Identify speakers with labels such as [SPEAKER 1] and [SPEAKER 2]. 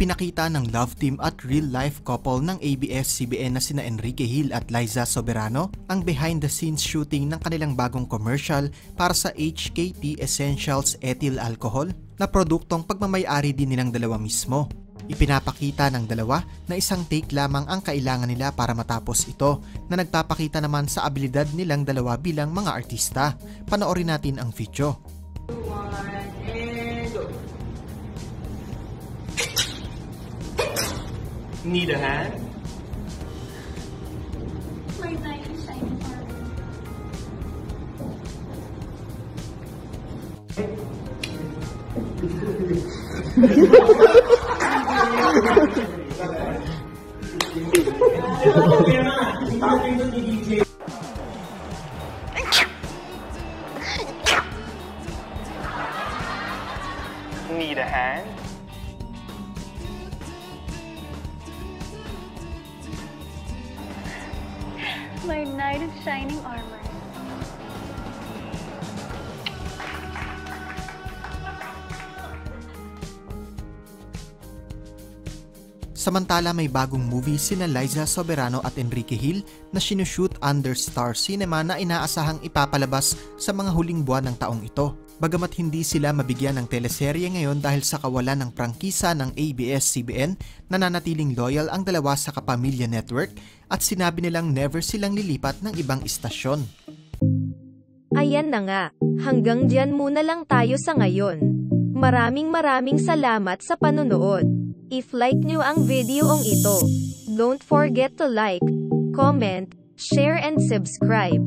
[SPEAKER 1] Ipinakita ng love team at real-life couple ng ABS-CBN na sina Enrique Hill at Liza Soberano ang behind-the-scenes shooting ng kanilang bagong commercial para sa HKT Essentials Ethyl Alcohol na produktong pagmamayari din nilang dalawa mismo. Ipinapakita ng dalawa na isang take lamang ang kailangan nila para matapos ito na nagpapakita naman sa abilidad nilang dalawa bilang mga artista. Panoorin natin ang video.
[SPEAKER 2] Need a hand?
[SPEAKER 3] My knight in shining armor.
[SPEAKER 2] Need a hand?
[SPEAKER 3] My knight in shining armor.
[SPEAKER 1] Samantala may bagong movie sina Liza Soberano at Enrique Hill na sinushoot under Star Cinema na inaasahang ipapalabas sa mga huling buwan ng taong ito. Bagamat hindi sila mabigyan ng teleserye ngayon dahil sa kawalan ng prangkisa ng ABS-CBN, nananatiling loyal ang dalawa sa Kapamilya Network at sinabi nilang never silang lilipat ng ibang istasyon.
[SPEAKER 4] Ayan na nga, hanggang dyan muna lang tayo sa ngayon. Maraming maraming salamat sa panonood. If like nyo ang videoong ito, don't forget to like, comment, share and subscribe.